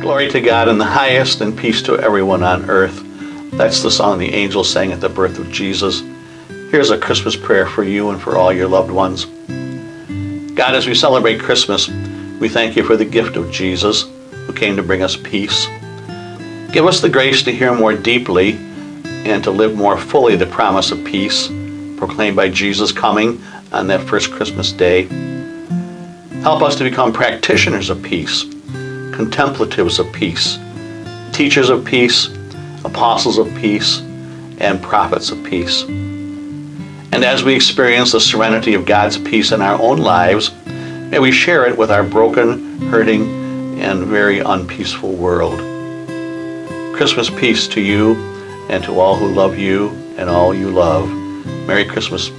Glory to God in the highest and peace to everyone on earth. That's the song the angels sang at the birth of Jesus. Here's a Christmas prayer for you and for all your loved ones. God, as we celebrate Christmas, we thank you for the gift of Jesus who came to bring us peace. Give us the grace to hear more deeply and to live more fully the promise of peace proclaimed by Jesus coming on that first Christmas day. Help us to become practitioners of peace, contemplatives of peace, teachers of peace, apostles of peace, and prophets of peace. And as we experience the serenity of God's peace in our own lives, may we share it with our broken, hurting, and very unpeaceful world. Christmas peace to you and to all who love you and all you love. Merry Christmas.